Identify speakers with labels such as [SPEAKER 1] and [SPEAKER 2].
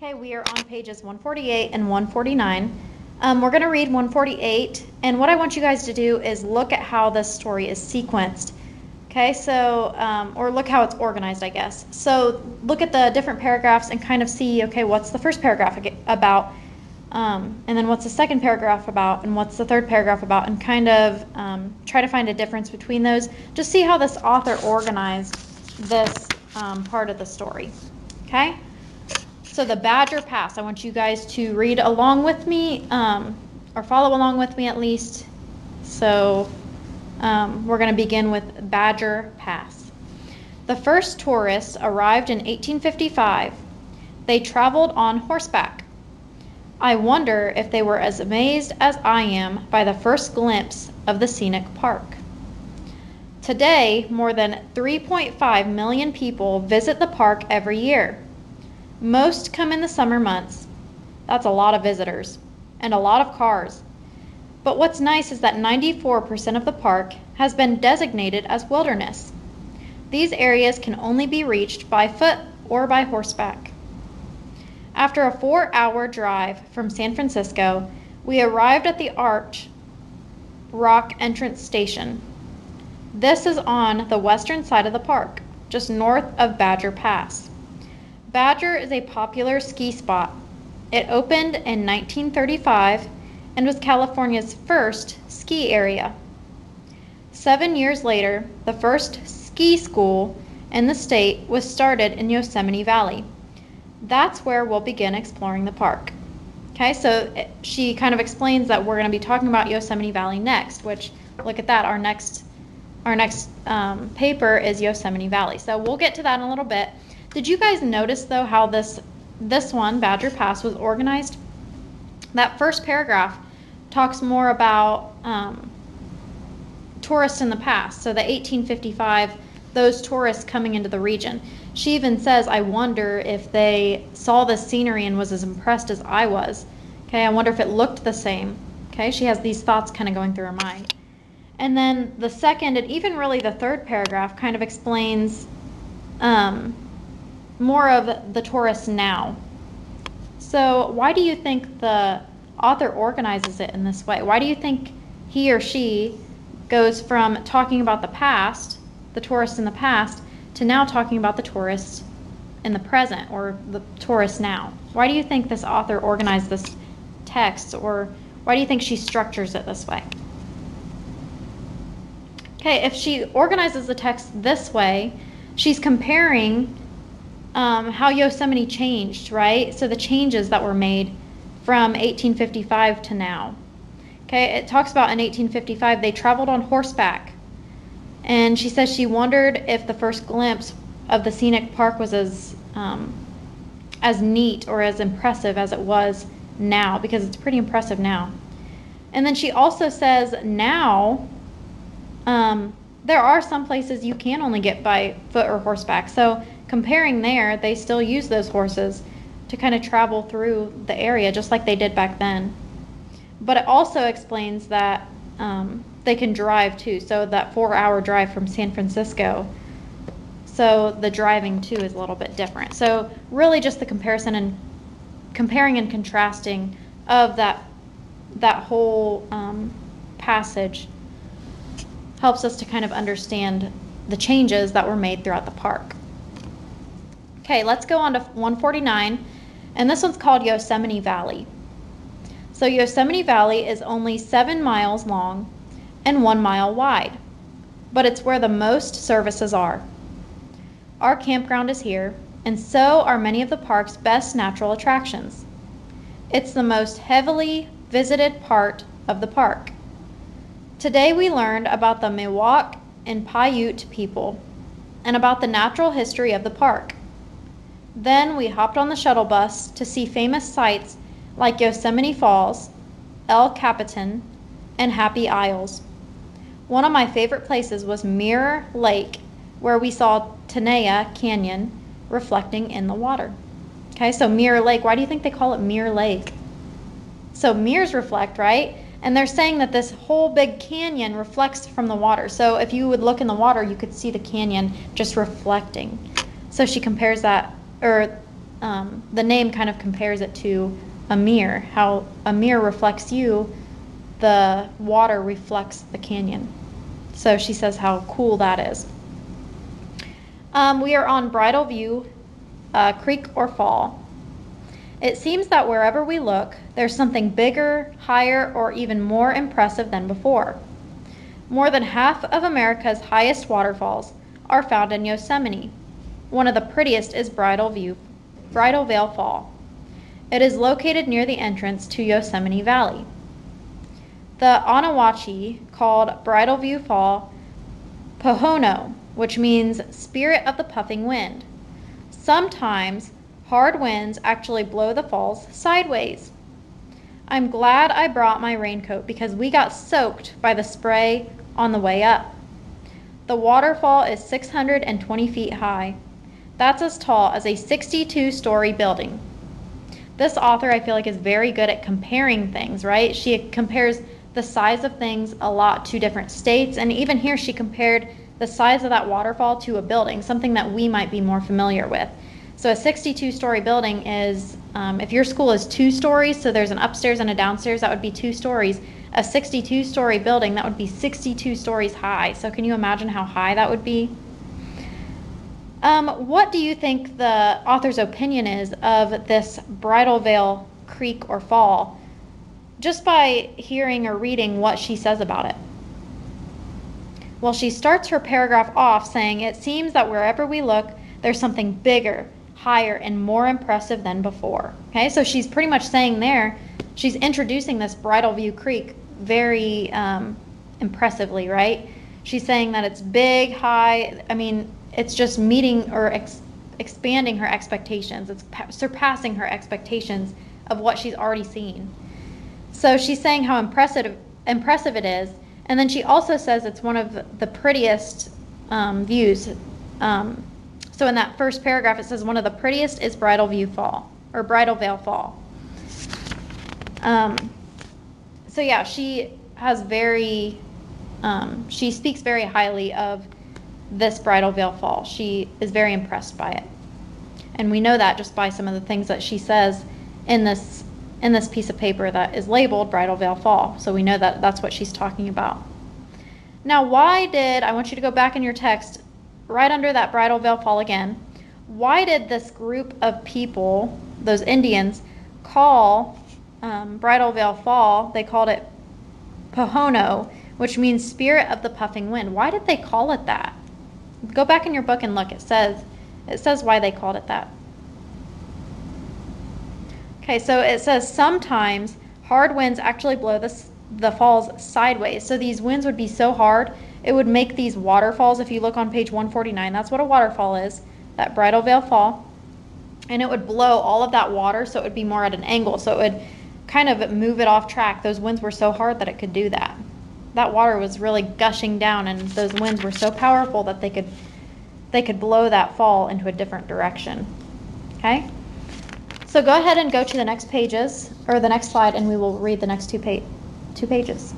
[SPEAKER 1] Okay, we are on pages 148 and 149. Um, we're going to read 148, and what I want you guys to do is look at how this story is sequenced. Okay, so, um, or look how it's organized, I guess. So look at the different paragraphs and kind of see, okay, what's the first paragraph about? Um, and then what's the second paragraph about? And what's the third paragraph about? And kind of um, try to find a difference between those. Just see how this author organized this um, part of the story. Okay? So the Badger Pass, I want you guys to read along with me, um, or follow along with me at least. So um, we're going to begin with Badger Pass. The first tourists arrived in 1855. They traveled on horseback. I wonder if they were as amazed as I am by the first glimpse of the scenic park. Today, more than 3.5 million people visit the park every year. Most come in the summer months. That's a lot of visitors and a lot of cars. But what's nice is that 94% of the park has been designated as wilderness. These areas can only be reached by foot or by horseback. After a four hour drive from San Francisco, we arrived at the Arch Rock Entrance Station. This is on the western side of the park, just north of Badger Pass. Badger is a popular ski spot. It opened in 1935 and was California's first ski area. Seven years later, the first ski school in the state was started in Yosemite Valley. That's where we'll begin exploring the park. Okay, so she kind of explains that we're going to be talking about Yosemite Valley next, which look at that, our next our next um, paper is Yosemite Valley. So we'll get to that in a little bit. Did you guys notice though how this this one Badger Pass was organized? That first paragraph talks more about um, tourists in the past. So the 1855, those tourists coming into the region. She even says, I wonder if they saw the scenery and was as impressed as I was. Okay, I wonder if it looked the same. Okay, she has these thoughts kind of going through her mind. And then the second, and even really the third paragraph, kind of explains um, more of the tourists now. So, why do you think the author organizes it in this way? Why do you think he or she goes from talking about the past, the tourists in the past, to now talking about the tourists in the present or the tourists now? Why do you think this author organized this text, or why do you think she structures it this way? Okay, if she organizes the text this way, she's comparing um, how Yosemite changed, right? So the changes that were made from 1855 to now. Okay, it talks about in 1855 they traveled on horseback. And she says she wondered if the first glimpse of the scenic park was as um, as neat or as impressive as it was now, because it's pretty impressive now. And then she also says now um, there are some places you can only get by foot or horseback. So comparing there, they still use those horses to kind of travel through the area just like they did back then. But it also explains that um, they can drive too. So that four hour drive from San Francisco. So the driving too is a little bit different. So really just the comparison and comparing and contrasting of that that whole um, passage helps us to kind of understand the changes that were made throughout the park. Okay, let's go on to 149, and this one's called Yosemite Valley. So Yosemite Valley is only seven miles long and one mile wide, but it's where the most services are. Our campground is here, and so are many of the park's best natural attractions. It's the most heavily visited part of the park. Today we learned about the Miwok and Paiute people and about the natural history of the park. Then we hopped on the shuttle bus to see famous sites like Yosemite Falls, El Capitan, and Happy Isles. One of my favorite places was Mirror Lake, where we saw Tenaya Canyon reflecting in the water. Okay, so Mirror Lake, why do you think they call it Mirror Lake? So mirrors reflect, right? And they're saying that this whole big canyon reflects from the water. So if you would look in the water, you could see the canyon just reflecting. So she compares that, or um, the name kind of compares it to a mirror, how a mirror reflects you, the water reflects the canyon. So she says how cool that is. Um, we are on Bridal View uh, Creek or Fall. It seems that wherever we look, there's something bigger, higher, or even more impressive than before. More than half of America's highest waterfalls are found in Yosemite. One of the prettiest is Bridal View, Bridal Veil Fall. It is located near the entrance to Yosemite Valley. The Ahwahneechee called Bridal View Fall Pohono, which means spirit of the puffing wind. Sometimes hard winds actually blow the falls sideways. I'm glad I brought my raincoat because we got soaked by the spray on the way up. The waterfall is 620 feet high. That's as tall as a 62 story building. This author, I feel like, is very good at comparing things, right? She compares the size of things a lot to different states, and even here she compared the size of that waterfall to a building, something that we might be more familiar with. So a 62 story building is, um, if your school is two stories, so there's an upstairs and a downstairs, that would be two stories. A 62 story building, that would be 62 stories high. So can you imagine how high that would be? Um, what do you think the author's opinion is of this Bridal Veil Creek or Fall? Just by hearing or reading what she says about it. Well, she starts her paragraph off saying, It seems that wherever we look, there's something bigger, higher, and more impressive than before. Okay, so she's pretty much saying there, she's introducing this Bridal View Creek very um, impressively, right? She's saying that it's big, high. I mean, it's just meeting or ex- expanding her expectations. It's pa- surpassing her expectations of what she's already seen. So she's saying how impressive impressive it is, and then she also says it's one of the prettiest um, views. Um, so in that first paragraph, it says one of the prettiest is Bridal View Fall or Bridal Veil Fall. Um, so yeah, she has very, um, she speaks very highly of this Bridal Veil Fall. She is very impressed by it, and we know that just by some of the things that she says in this in this piece of paper that is labeled Bridal Veil Fall. So we know that that's what she's talking about. Now, why did I want you to go back in your text right under that bridal veil fall again. Why did this group of people, those Indians, call um, bridal veil fall? They called it Pohono, which means spirit of the puffing wind. Why did they call it that? Go back in your book and look. It says it says why they called it that. Okay, so it says sometimes hard winds actually blow the, the falls sideways. So these winds would be so hard it would make these waterfalls. If you look on page 149, that's what a waterfall is, that Bridal Veil Fall. And it would blow all of that water so it would be more at an angle. So it would kind of move it off track. Those winds were so hard that it could do that. That water was really gushing down and those winds were so powerful that they could they could blow that fall into a different direction. Okay? So go ahead and go to the next pages or the next slide and we will read the next two pa- two pages.